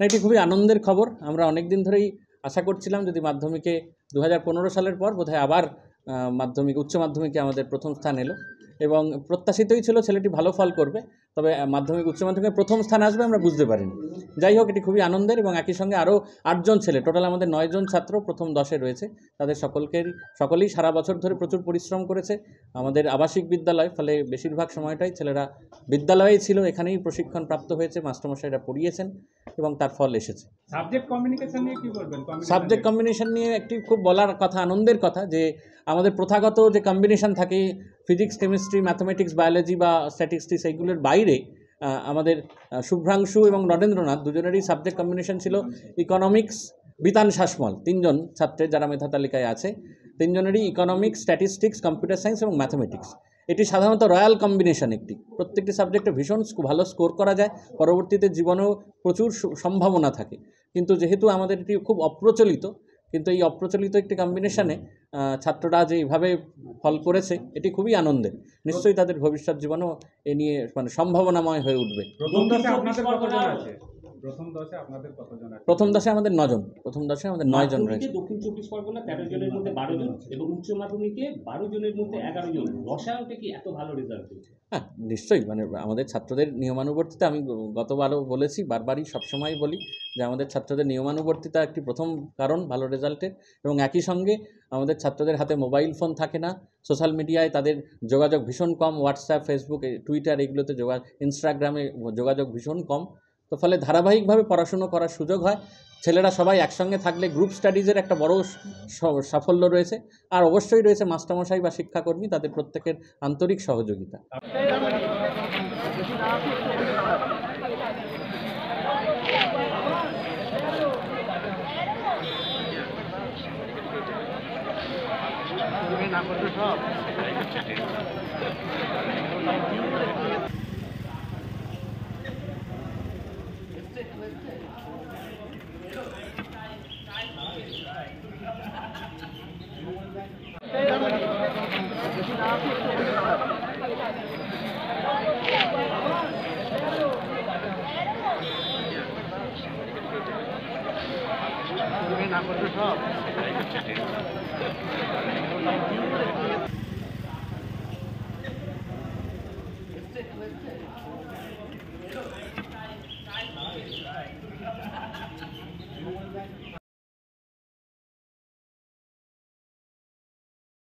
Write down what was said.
এটি খুবই আনন্দের খবর। আমরা অনেক দিন ধরেই আশা করছিলাম যদি মাধ্যমিকে দু হাজার পনেরো সালের পর বোধহয় আবার মাধ্যমিক, উচ্চ মাধ্যমিকে আমাদের প্রথম স্থান এলো এবং প্রত্যাশিতই ছিল ছেলেটি ভালো ফল করবে। তবে মাধ্যমিক উচ্চ মাধ্যমিকে প্রথম স্থান আসবে আমরা বুঝতে পারিনি। যাই হোক এটি খুবই আনন্দের এবং একই সঙ্গে আরও আটজন ছেলে টোটাল আমাদের নয়জন ছাত্র প্রথম দশে রয়েছে। তাদের সকলকে সকলেই সারা বছর ধরে প্রচুর পরিশ্রম করেছে। আমাদের আবাসিক বিদ্যালয় ফলে বেশিরভাগ সময়টাই ছেলেরা বিদ্যালয়েই ছিল। এখানেই প্রশিক্ষণ প্রাপ্ত হয়েছে মাস্টারমশাইরা পড়িয়েছেন এবং তার ফল এসেছে। সাবজেক্ট কমিউনিকেশন নিয়ে কি বলবেন? সাবজেক্ট কম্বিনেশন নিয়ে? একটি খুব বলার কথা আনন্দের কথা যে আমাদের প্রথাগত যে কম্বিনেশন থাকে ফিজিক্স কেমিস্ট্রি ম্যাথমেটিক্স বায়োলজি বা স্ট্যাটিস্টিক্স এইগুলোর বাইরে আহ, আমাদের শুভ্রাংশু এবং নরেন্দ্রনাথ দুজনেরই সাবজেক্ট কম্বিনেশন ছিল ইকোনমিক্স বিতান শাসমল তিনজন ছাত্রের যারা মেধা তালিকায় আছে তিনজনেরই ইকোনমিক্স স্ট্যাটিস্টিক্স কম্পিউটার সায়েন্স এবং ম্যাথমেটিক্স এটি সাধারণত রয়্যাল কম্বিনেশন একটি। প্রত্যেকটি সাবজেক্টে ভীষণ ভালো স্কোর করা যায় পরবর্তীতে জীবনেও প্রচুর সম্ভাবনা থাকে। কিন্তু যেহেতু আমাদের এটি খুব অপ্রচলিত কিন্তু এই অপ্রচলিত একটি কম্বিনেশানে ছাত্ররা যে এইভাবে ফল করেছে, এটি খুবই আনন্দের। নিশ্চয়ই তাদের ভবিষ্যৎ জীবনও এ নিয়ে মানে সম্ভাবনাময় হয়ে উঠবে। প্রথম দশে আপনাদের কতজন প্রথম আমাদের নজন। প্রথম দশে আমাদের নয়জন রয়েছে। দক্ষিণ চব্বিশ পরগনা তেরো জনের মধ্যে বারো জন এবং উচ্চ মাধ্যমিকে বারো জনের মধ্যে এগারো জন। রসায়নতে কি এত ভালো রেজাল্ট হয়েছে? হ্যাঁ নিশ্চয়ই। মানে আমাদের ছাত্রদের নিয়মানুবর্তিতা আমি গতবারও বলেছি বারবারই সবসময় বলি যে আমাদের ছাত্রদের নিয়মানুবর্তিতা একটি প্রথম কারণ ভালো রেজাল্টের এবং একই সঙ্গে আমাদের ছাত্রদের হাতে মোবাইল ফোন থাকে না। সোশ্যাল মিডিয়ায় তাদের যোগাযোগ ভীষণ কম হোয়াটসঅ্যাপ ফেসবুক টুইটার এগুলোতে যোগা ইনস্টাগ্রামে যোগাযোগ ভীষণ কম। তো ফলে ধারাবাহিকভাবে পড়াশুনো করার সুযোগ হয়। ছেলেরা সবাই একসঙ্গে থাকলে গ্রুপ স্টাডিজের একটা বড় সাফল্য রয়েছে। আর অবশ্যই রয়েছে মাস্টারমশাই বা শিক্ষাকর্মী, তাদের প্রত্যেকের আন্তরিক সহযোগিতা। সব না করবে সব